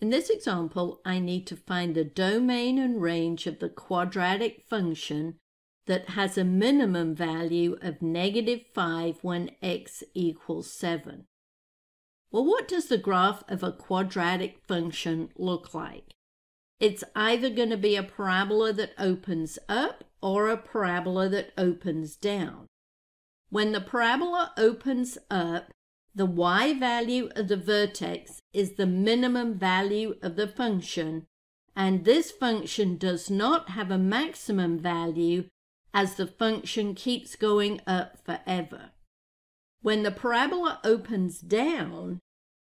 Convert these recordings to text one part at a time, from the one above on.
In this example, I need to find the domain and range of the quadratic function that has a minimum value of negative 5 when x equals 7. Well, what does the graph of a quadratic function look like? It's either going to be a parabola that opens up or a parabola that opens down. When the parabola opens up, the y value of the vertex is the minimum value of the function, and this function does not have a maximum value as the function keeps going up forever. When the parabola opens down,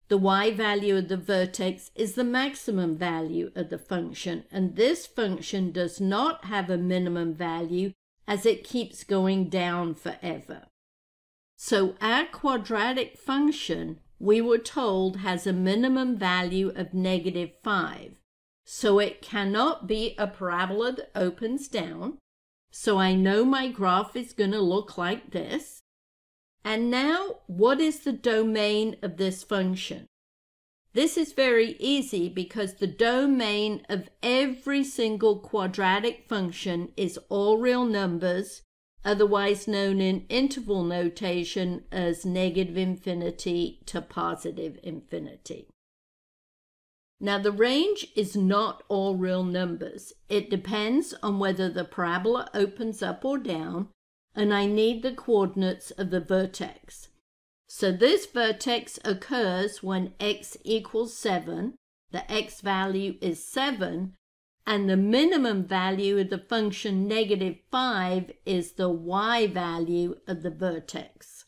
the y value of the vertex is the maximum value of the function, and this function does not have a minimum value as it keeps going down forever. So our quadratic function, we were told, has a minimum value of negative 5. So it cannot be a parabola that opens down. So I know my graph is going to look like this. And now, what is the domain of this function? This is very easy because the domain of every single quadratic function is all real numbers, otherwise known in interval notation as negative infinity to positive infinity. Now, the range is not all real numbers. It depends on whether the parabola opens up or down, and I need the coordinates of the vertex. So this vertex occurs when x equals 7, the x value is 7, and the minimum value of the function negative 5 is the y value of the vertex.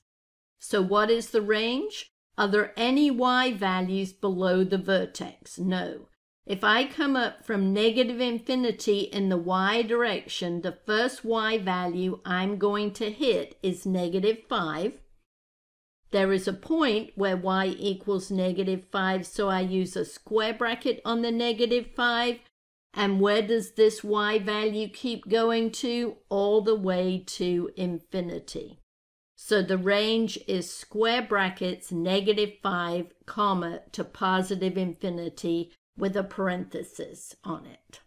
So what is the range? Are there any y values below the vertex? No. If I come up from negative infinity in the y direction, the first y value I'm going to hit is negative 5. There is a point where y equals negative 5, so I use a square bracket on the negative 5. And where does this y value keep going to? All the way to infinity. So the range is square brackets negative 5 comma to positive infinity with a parenthesis on it.